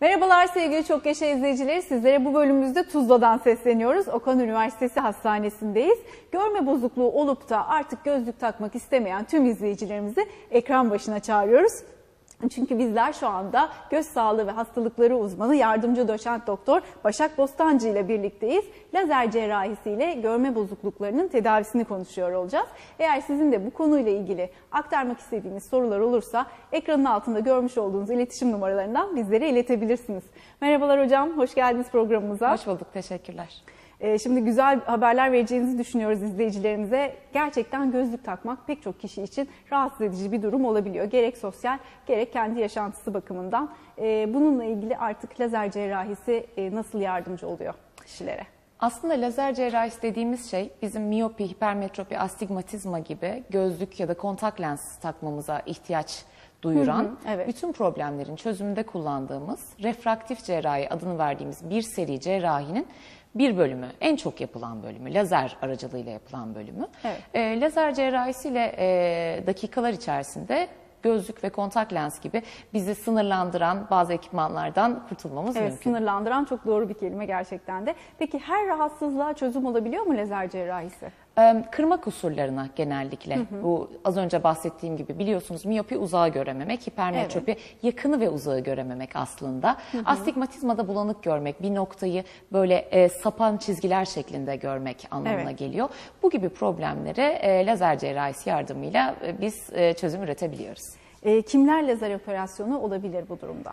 Merhabalar sevgili Çok Yaşa izleyicileri. Sizlere bu bölümümüzde Tuzla'dan sesleniyoruz. Okan Üniversitesi Hastanesi'ndeyiz. Görme bozukluğu olup da artık gözlük takmak istemeyen tüm izleyicilerimizi ekran başına çağırıyoruz. Çünkü bizler şu anda göz sağlığı ve hastalıkları uzmanı yardımcı doçent doktor Başak Bostancı ile birlikteyiz. Lazer cerrahisiyle görme bozukluklarının tedavisini konuşuyor olacağız. Eğer sizin de bu konuyla ilgili aktarmak istediğiniz sorular olursa ekranın altında görmüş olduğunuz iletişim numaralarından bizlere iletebilirsiniz. Merhabalar hocam, hoş geldiniz programımıza. Hoş bulduk, teşekkürler. Ee, Şimdi güzel haberler vereceğinizi düşünüyoruz izleyicilerimize. Gerçekten gözlük takmak pek çok kişi için rahatsız edici bir durum olabiliyor. Gerek sosyal gerek kendi yaşantısı bakımından. Ee, Bununla ilgili artık lazer cerrahisi e, nasıl yardımcı oluyor kişilere? Aslında lazer cerrahisi dediğimiz şey bizim miyopi, hipermetropi, astigmatizma gibi gözlük ya da kontak lens takmamıza ihtiyaç duyuran Hı hı, evet. bütün problemlerin çözümünde kullandığımız refraktif cerrahi adını verdiğimiz bir seri cerrahinin bir bölümü, en çok yapılan bölümü, lazer aracılığıyla yapılan bölümü. Evet. E, lazer cerrahisiyle e, dakikalar içerisinde gözlük ve kontak lens gibi bizi sınırlandıran bazı ekipmanlardan kurtulmamız Evet, mümkün. sınırlandıran çok doğru bir kelime gerçekten de. Peki her rahatsızlığa çözüm olabiliyor mu lazer cerrahisi? Kırma kusurlarına genellikle bu az önce bahsettiğim gibi biliyorsunuz miyopi uzağı görememek, hipermetropi yakını ve uzağı görememek aslında. Astigmatizmada bulanık görmek, bir noktayı böyle e, sapan çizgiler şeklinde görmek anlamına Evet. geliyor. Bu gibi problemlere e, lazer cerrahisi yardımıyla e, biz e, çözüm üretebiliyoruz. Ee, kimler lazer operasyonu olabilir bu durumda?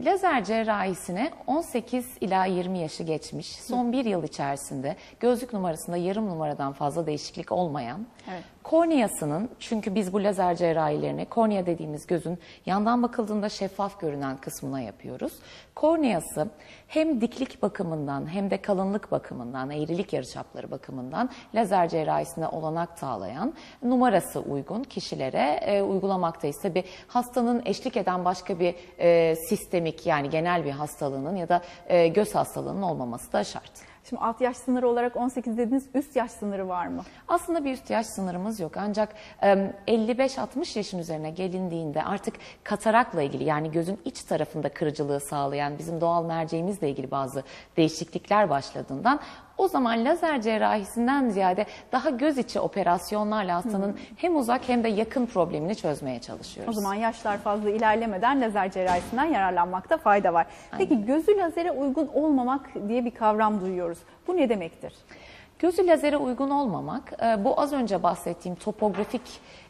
Lazer cerrahisine 18 ila 20 yaşı geçmiş, son bir yıl içerisinde gözlük numarasında yarım numaradan fazla değişiklik olmayan, Evet. korneasının, çünkü biz bu lazer cerrahilerini kornea dediğimiz gözün yandan bakıldığında şeffaf görünen kısmına yapıyoruz. Korneası hem diklik bakımından hem de kalınlık bakımından, eğrilik yarıçapları bakımından lazer cerrahisine olanak sağlayan numarası uygun kişilere e, uygulamaktayız. Tabi hastanın eşlik eden başka bir e, sistemik yani genel bir hastalığının ya da e, göz hastalığının olmaması da şart. Şimdi alt yaş sınırı olarak 18 dediniz, üst yaş sınırı var mı? Aslında bir üst yaş sınırımız yok ancak e, 55-60 yaşın üzerine gelindiğinde artık katarakla ilgili yani gözün iç tarafında kırıcılığı sağlayan bizim doğal merceğimizle ilgili bazı değişiklikler başladığından o zaman lazer cerrahisinden ziyade daha göz içi operasyonlarla hastanın hem uzak hem de yakın problemini çözmeye O çalışıyoruz. zaman yaşlar fazla ilerlemeden lazer cerrahisinden yararlanmakta fayda var. Peki gözü lazere uygun olmamak diye bir kavram duyuyoruz. Bu ne demektir? Gözü lazere uygun olmamak, e, bu az önce bahsettiğim topografik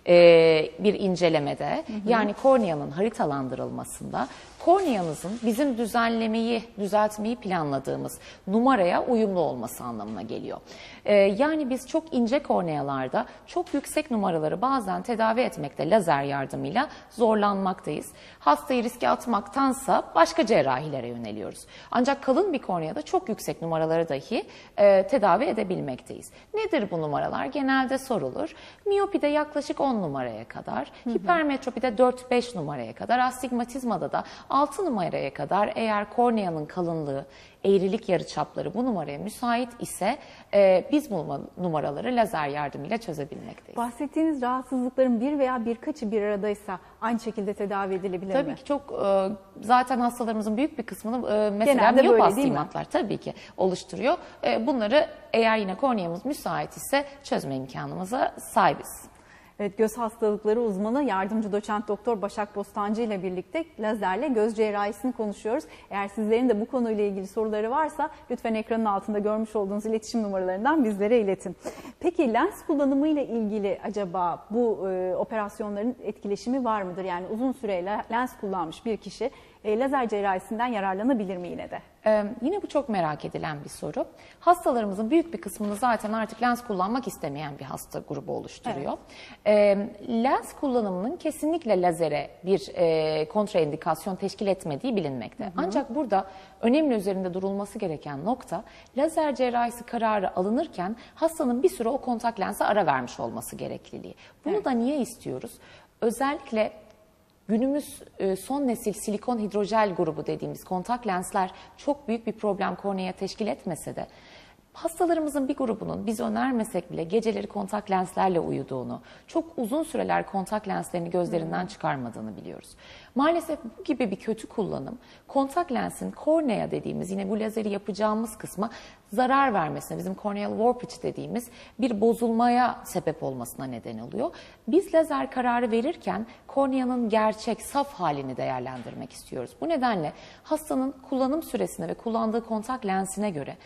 e, bir incelemede, yani korneanın haritalandırılmasında, korneanızın bizim düzenlemeyi, düzeltmeyi planladığımız numaraya uyumlu olması anlamına geliyor. E, yani biz çok ince kornealarda çok yüksek numaraları bazen tedavi etmekte lazer yardımıyla zorlanmaktayız. Hastayı riske atmaktansa başka cerrahilere yöneliyoruz. Ancak kalın bir korneada çok yüksek numaraları dahi e, tedavi edebilmekteyiz. Nedir bu numaralar? Genelde sorulur. Miyopide yaklaşık 10 numaraya kadar, hipermetropide 4-5 numaraya kadar, astigmatizmada da 6 numaraya kadar eğer korneanın kalınlığı, eğrilik yarıçapları bu numaraya müsait ise e, biz bu numaraları lazer yardımıyla çözebilmekteyiz. Bahsettiğiniz rahatsızlıkların bir veya birkaçı bir aradaysa aynı şekilde tedavi edilebilir Tabii mi? ki çok e, zaten hastalarımızın büyük bir kısmını e, mesela miyop astigmatlar tabii ki oluşturuyor. E, bunları eğer yine korneamız müsait ise çözme imkanımıza sahibiz. Evet, göz hastalıkları uzmanı yardımcı doçent doktor Başak Bostancı ile birlikte lazerle göz cerrahisini konuşuyoruz. Eğer sizlerin de bu konuyla ilgili soruları varsa lütfen ekranın altında görmüş olduğunuz iletişim numaralarından bizlere iletin. Peki lens kullanımı ile ilgili acaba bu e, operasyonların etkileşimi var mıdır? Yani uzun süreyle lens kullanmış bir kişi e, lazer cerrahisinden yararlanabilir mi yine de? Ee, yine bu çok merak edilen bir soru. Hastalarımızın büyük bir kısmını zaten artık lens kullanmak istemeyen bir hasta grubu oluşturuyor. Ee, lens kullanımının kesinlikle lazere bir e, kontraindikasyon teşkil etmediği bilinmekte. Ancak burada önemli üzerinde durulması gereken nokta lazer cerrahisi kararı alınırken hastanın bir süre o kontak lense ara vermiş olması gerekliliği. Bunu Evet. da niye istiyoruz? Özellikle Günümüz e, son nesil silikon hidrojel grubu dediğimiz kontak lensler çok büyük bir problem korneaya teşkil etmese de Hastalarımızın bir grubunun biz önermesek bile geceleri kontak lenslerle uyuduğunu, çok uzun süreler kontak lenslerini gözlerinden çıkarmadığını biliyoruz. Maalesef bu gibi bir kötü kullanım kontak lensin kornea dediğimiz yine bu lazeri yapacağımız kısma zarar vermesine, bizim corneal warpage dediğimiz bir bozulmaya sebep olmasına neden oluyor. Biz lazer kararı verirken korneanın gerçek, saf halini değerlendirmek istiyoruz. Bu nedenle hastanın kullanım süresine ve kullandığı kontak lensine göre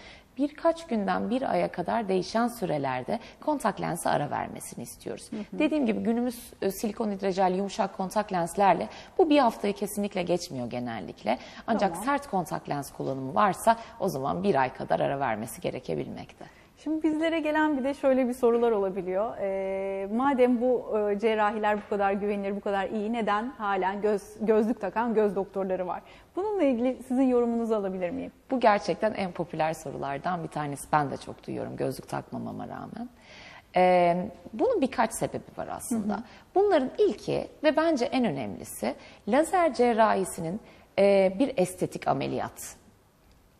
birkaç günden bir aya kadar değişen sürelerde kontak lensi ara vermesini istiyoruz. Dediğim gibi günümüz e, silikon hidrojel yumuşak kontak lenslerle bu bir haftayı kesinlikle geçmiyor genellikle. Ancak Tamam. sert kontak lens kullanımı varsa o zaman bir ay kadar ara vermesi gerekebilmekte. Şimdi bizlere gelen bir de şöyle bir sorular olabiliyor. Ee, madem bu e, cerrahiler bu kadar güvenilir, bu kadar iyi, neden halen göz gözlük takan göz doktorları var? Bununla ilgili sizin yorumunuzu alabilir miyim? Bu gerçekten en popüler sorulardan bir tanesi. Ben de çok duyuyorum gözlük takmamama rağmen. Ee, bunun birkaç sebebi var aslında. Bunların ilki ve bence en önemlisi lazer cerrahisinin e, bir estetik ameliyat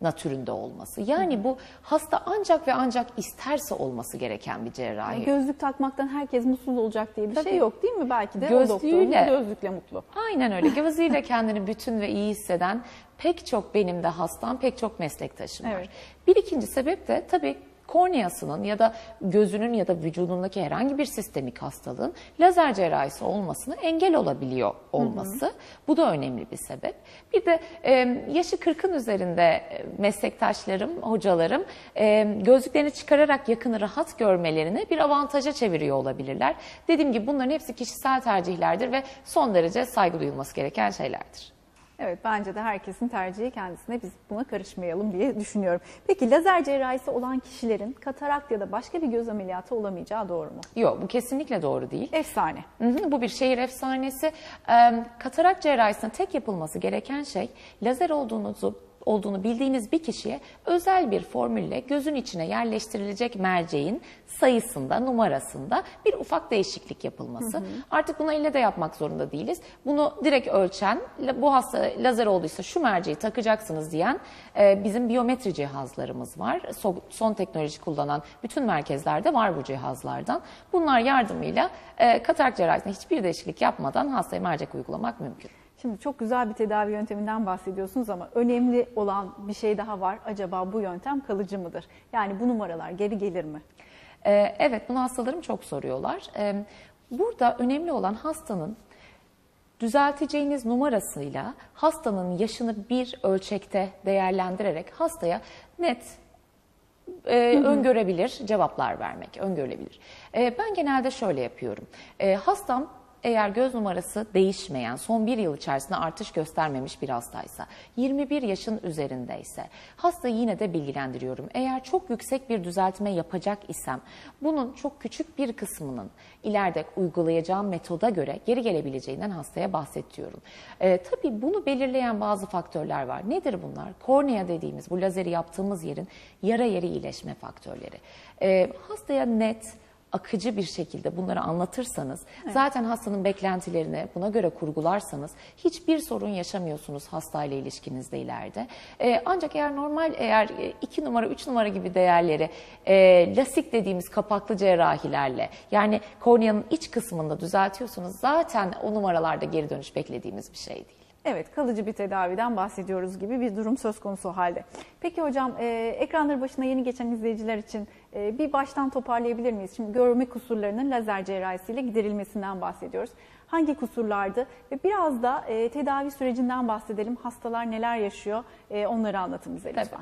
natüründe olması. Yani bu hasta ancak ve ancak isterse olması gereken bir cerrahi. Yani gözlük takmaktan herkes mutsuz olacak diye bir şey Tabii. yok değil mi? Belki de o Gözlüğüyle- gözlükle mutlu. Aynen öyle. Gözüyle kendini bütün ve iyi hisseden pek çok benim de hastam, pek çok meslektaşım var. Evet. Bir ikinci sebep de tabii korneasının ya da gözünün ya da vücudundaki herhangi bir sistemik hastalığın lazer cerrahisi olmasına engel olabiliyor olması. Bu da önemli bir sebep. Bir de e, yaşı 40'ın üzerinde meslektaşlarım, hocalarım e, gözlüklerini çıkararak yakını rahat görmelerini bir avantaja çeviriyor olabilirler. Dediğim gibi bunların hepsi kişisel tercihlerdir ve son derece saygı duyulması gereken şeylerdir. Evet bence de herkesin tercihi kendisine biz buna karışmayalım diye düşünüyorum. Peki lazer cerrahisi olan kişilerin katarakt ya da başka bir göz ameliyatı olamayacağı doğru mu? Yok bu kesinlikle doğru değil. Efsane. Hı hı, Bu bir şehir efsanesi. Ee, Katarak cerrahisinde tek yapılması gereken şey lazer olduğunuzu olduğunu bildiğiniz bir kişiye özel bir formülle gözün içine yerleştirilecek merceğin sayısında, numarasında bir ufak değişiklik yapılması. Artık bunu elle de yapmak zorunda değiliz. Bunu direkt ölçen, bu hasta lazer olduysa şu merceği takacaksınız diyen e, bizim biyometri cihazlarımız var. So- son teknoloji kullanan bütün merkezlerde var bu cihazlardan. Bunlar yardımıyla e, katarak cerrahisinde hiçbir değişiklik yapmadan hastaya mercek uygulamak mümkün. Şimdi çok güzel bir tedavi yönteminden bahsediyorsunuz ama önemli olan bir şey daha var. Acaba bu yöntem kalıcı mıdır? Yani bu numaralar geri gelir mi? Ee, evet, bunu hastalarım çok soruyorlar. Ee, burada önemli olan hastanın düzelteceğiniz numarasıyla hastanın yaşını bir ölçekte değerlendirerek hastaya net e, öngörebilir cevaplar vermek, öngörülebilir. E, ben genelde şöyle yapıyorum. E, hastam eğer göz numarası değişmeyen, son bir yıl içerisinde artış göstermemiş bir hastaysa, 21 yaşın üzerindeyse, hastayı yine de bilgilendiriyorum. Eğer çok yüksek bir düzeltme yapacak isem, bunun çok küçük bir kısmının ileride uygulayacağım metoda göre geri gelebileceğinden hastaya bahsediyorum. Ee, tabii bunu belirleyen bazı faktörler var. Nedir bunlar? Kornea dediğimiz bu lazeri yaptığımız yerin yara yeri iyileşme faktörleri. Ee, hastaya net, akıcı bir şekilde bunları anlatırsanız, zaten hastanın beklentilerini buna göre kurgularsanız hiçbir sorun yaşamıyorsunuz hastayla ilişkinizde ileride. Ee, ancak eğer normal eğer 2 numara 3 numara gibi değerleri e, lasik dediğimiz kapaklı cerrahilerle yani korneanın iç kısmında düzeltiyorsunuz zaten o numaralarda geri dönüş beklediğimiz bir şey değil. Evet, kalıcı bir tedaviden bahsediyoruz gibi bir durum söz konusu halde. Peki hocam, e, ekranları başına yeni geçen izleyiciler için e, bir baştan toparlayabilir miyiz? Şimdi görme kusurlarının lazer cerrahisiyle giderilmesinden bahsediyoruz. Hangi kusurlardı? Ve biraz da e, tedavi sürecinden bahsedelim. Hastalar neler yaşıyor? E, onları anlatın bize lütfen.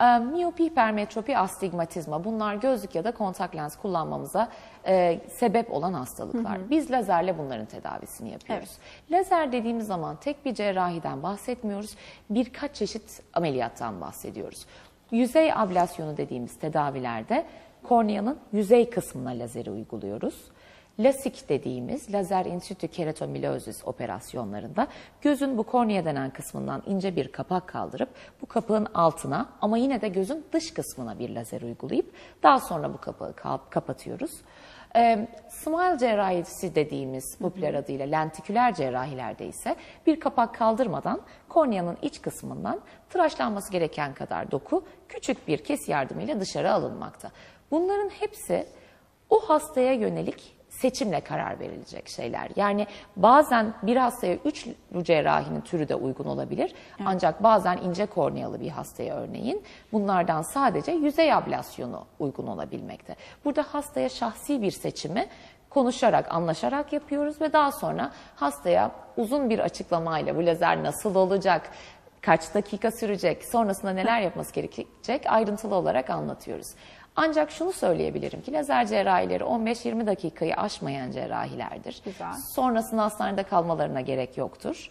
E, miyopi, hipermetropi, astigmatizma bunlar gözlük ya da kontak lens kullanmamıza e, sebep olan hastalıklar. Biz lazerle bunların tedavisini yapıyoruz. Lazer dediğimiz zaman tek bir cerrahiden bahsetmiyoruz. Birkaç çeşit ameliyattan bahsediyoruz. Yüzey ablasyonu dediğimiz tedavilerde korneanın yüzey kısmına lazeri uyguluyoruz. Lasik dediğimiz lazer in situ keratomilozis operasyonlarında gözün bu kornea denen kısmından ince bir kapak kaldırıp bu kapağın altına ama yine de gözün dış kısmına bir lazer uygulayıp daha sonra bu kapağı ka- kapatıyoruz. E, smile cerrahisi dediğimiz popüler adıyla lentiküler cerrahilerde ise bir kapak kaldırmadan korneanın iç kısmından tıraşlanması gereken kadar doku küçük bir kes yardımıyla dışarı alınmakta. Bunların hepsi o hastaya yönelik seçimle karar verilecek şeyler. Yani bazen bir hastaya üç cerrahinin türü de uygun olabilir. Ancak bazen ince kornealı bir hastaya örneğin bunlardan sadece yüzey ablasyonu uygun olabilmekte. Burada hastaya şahsi bir seçimi konuşarak, anlaşarak yapıyoruz ve daha sonra hastaya uzun bir açıklamayla bu lazer nasıl olacak, kaç dakika sürecek, sonrasında neler yapması gerekecek ayrıntılı olarak anlatıyoruz. Ancak şunu söyleyebilirim ki lazer cerrahileri 15-20 dakikayı aşmayan cerrahilerdir. Güzel. Sonrasında hastanede kalmalarına gerek yoktur.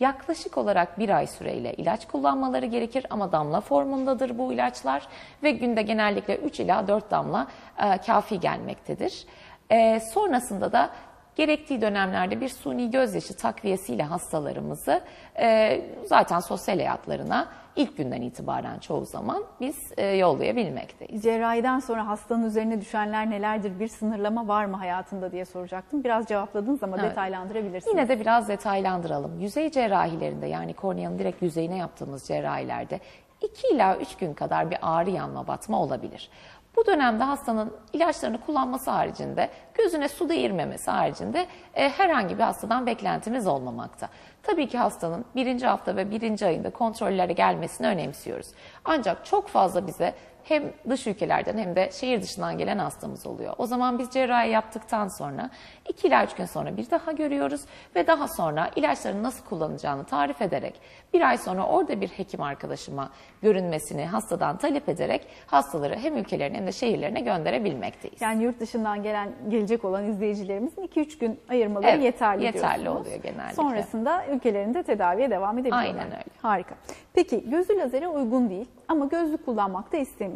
Yaklaşık olarak bir ay süreyle ilaç kullanmaları gerekir ama damla formundadır bu ilaçlar ve günde genellikle 3 ila 4 damla e, kafi gelmektedir. E, sonrasında da gerektiği dönemlerde bir suni gözyaşı takviyesiyle hastalarımızı e, zaten sosyal hayatlarına ilk günden itibaren çoğu zaman biz e, yollayabilmekteyiz. Cerrahiden sonra hastanın üzerine düşenler nelerdir? Bir sınırlama var mı hayatında diye soracaktım. Biraz cevapladınız ama Evet. detaylandırabilirsiniz. Yine de biraz detaylandıralım. Yüzey cerrahilerinde yani korneanın direkt yüzeyine yaptığımız cerrahilerde 2 ila 3 gün kadar bir ağrı yanma batma olabilir. Bu dönemde hastanın ilaçlarını kullanması haricinde, gözüne su değirmemesi haricinde e, herhangi bir hastadan beklentimiz olmamakta. Tabii ki hastanın birinci hafta ve birinci ayında kontrollere gelmesini önemsiyoruz. Ancak çok fazla bize hem dış ülkelerden hem de şehir dışından gelen hastamız oluyor. O zaman biz cerrahi yaptıktan sonra 2 ila 3 gün sonra bir daha görüyoruz ve daha sonra ilaçların nasıl kullanacağını tarif ederek bir ay sonra orada bir hekim arkadaşıma görünmesini hastadan talep ederek hastaları hem ülkelerine hem de şehirlerine gönderebilmekteyiz. Yani yurt dışından gelen gelecek olan izleyicilerimizin 2-3 gün ayırmaları Evet, yeterli yeterli oluyor genellikle. Sonrasında ülkelerinde tedaviye devam edebiliyorlar. Aynen öyle. Harika. Peki gözü lazere uygun değil ama gözlük kullanmak da istemiyor.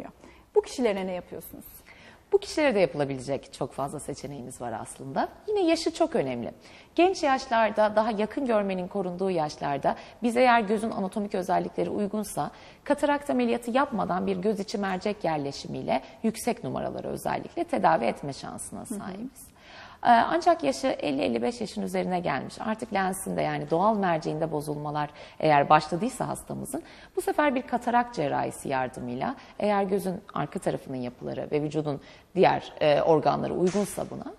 Bu kişilere ne yapıyorsunuz? Bu kişilere de yapılabilecek çok fazla seçeneğimiz var aslında. Yine yaşı çok önemli. Genç yaşlarda, daha yakın görmenin korunduğu yaşlarda biz eğer gözün anatomik özellikleri uygunsa katarakt ameliyatı yapmadan bir göz içi mercek yerleşimiyle yüksek numaraları özellikle tedavi etme şansına sahibiz. Ee, Ancak yaşı 50-55 yaşın üzerine gelmiş. Artık lensinde yani doğal merceğinde bozulmalar eğer başladıysa hastamızın bu sefer bir katarak cerrahisi yardımıyla eğer gözün arka tarafının yapıları ve vücudun diğer e, organları uygunsa buna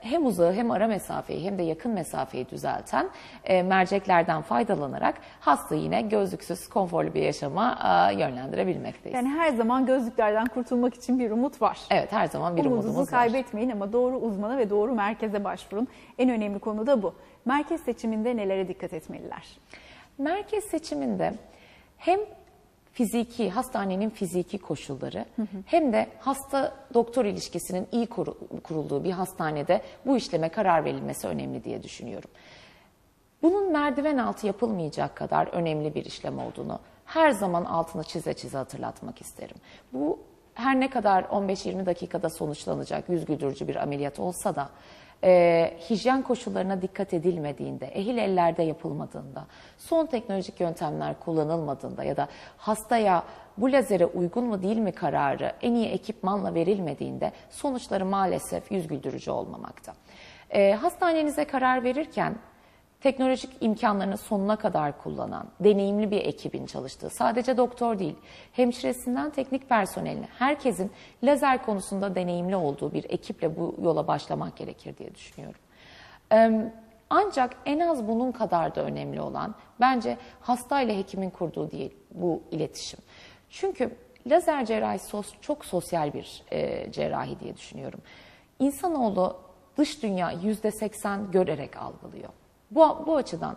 hem uzağı hem ara mesafeyi hem de yakın mesafeyi düzelten e, merceklerden faydalanarak hastayı yine gözlüksüz konforlu bir yaşama e, yönlendirebilmekteyiz. Yani her zaman gözlüklerden kurtulmak için bir umut var. evet her zaman bir Umudunuzu umudumuz var. kaybetmeyin ama doğru uzmana ve doğru merkeze başvurun. En önemli konu da bu. Merkez seçiminde nelere dikkat etmeliler? Merkez seçiminde hem fiziki, hastanenin fiziki koşulları hem de hasta doktor ilişkisinin iyi kuru- kurulduğu bir hastanede bu işleme karar verilmesi önemli diye düşünüyorum. Bunun merdiven altı yapılmayacak kadar önemli bir işlem olduğunu her zaman altını çize çize hatırlatmak isterim. Bu her ne kadar 15-20 dakikada sonuçlanacak yüz güldürücü bir ameliyat olsa da e, hijyen koşullarına dikkat edilmediğinde, ehil ellerde yapılmadığında, son teknolojik yöntemler kullanılmadığında ya da hastaya bu lazere uygun mu değil mi kararı en iyi ekipmanla verilmediğinde sonuçları maalesef yüz güldürücü olmamakta. E, hastanenize karar verirken teknolojik imkanlarını sonuna kadar kullanan, deneyimli bir ekibin çalıştığı, sadece doktor değil, hemşiresinden teknik personeline, herkesin lazer konusunda deneyimli olduğu bir ekiple bu yola başlamak gerekir diye düşünüyorum. Ancak en az bunun kadar da önemli olan bence hasta ile hekimin kurduğu değil bu iletişim. Çünkü lazer cerrahisi çok sosyal bir e, cerrahi diye düşünüyorum. İnsanoğlu dış dünya yüzde seksen görerek algılıyor. Bu, bu açıdan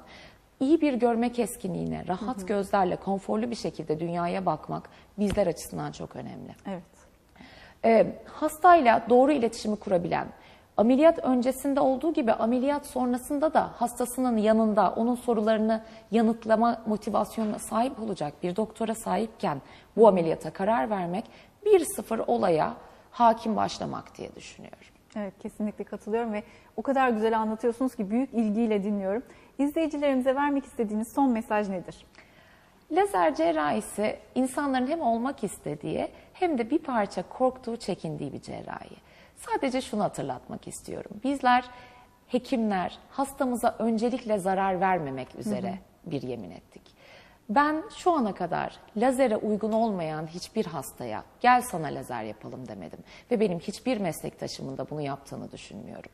iyi bir görme keskinliğine, rahat gözlerle, konforlu bir şekilde dünyaya bakmak bizler açısından çok önemli. Evet. Ee, hastayla doğru iletişimi kurabilen, ameliyat öncesinde olduğu gibi ameliyat sonrasında da hastasının yanında onun sorularını yanıtlama motivasyonuna sahip olacak bir doktora sahipken bu ameliyata karar vermek bir sıfır olaya hakim başlamak diye düşünüyorum. Evet kesinlikle katılıyorum ve o kadar güzel anlatıyorsunuz ki büyük ilgiyle dinliyorum. İzleyicilerimize vermek istediğiniz son mesaj nedir? Lazer cerrahisi insanların hem olmak istediği hem de bir parça korktuğu, çekindiği bir cerrahi. Sadece şunu hatırlatmak istiyorum. Bizler hekimler hastamıza öncelikle zarar vermemek üzere bir yemin ettik. Ben şu ana kadar lazere uygun olmayan hiçbir hastaya gel sana lazer yapalım demedim. Ve benim hiçbir meslektaşımın da bunu yaptığını düşünmüyorum.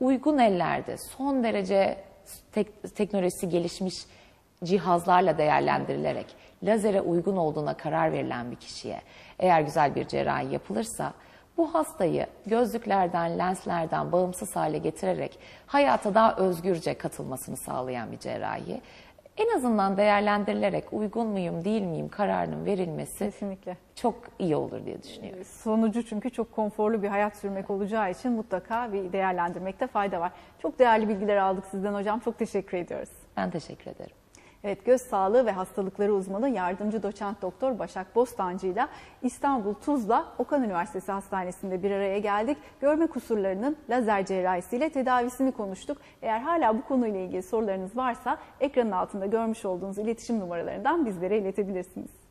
Uygun ellerde son derece tek- teknolojisi gelişmiş cihazlarla değerlendirilerek lazere uygun olduğuna karar verilen bir kişiye eğer güzel bir cerrahi yapılırsa bu hastayı gözlüklerden, lenslerden bağımsız hale getirerek hayata daha özgürce katılmasını sağlayan bir cerrahi en azından değerlendirilerek uygun muyum değil miyim kararının verilmesi Kesinlikle. çok iyi olur diye düşünüyorum. Sonucu çünkü çok konforlu bir hayat sürmek olacağı için mutlaka bir değerlendirmekte fayda var. Çok değerli bilgiler aldık sizden hocam. Çok teşekkür ediyoruz. Ben teşekkür ederim. Evet, göz sağlığı ve hastalıkları uzmanı yardımcı doçent doktor Başak Bostancı ile İstanbul Tuzla Okan Üniversitesi Hastanesi'nde bir araya geldik. Görme kusurlarının lazer cerrahisiyle tedavisini konuştuk. Eğer hala bu konuyla ilgili sorularınız varsa ekranın altında görmüş olduğunuz iletişim numaralarından bizlere iletebilirsiniz.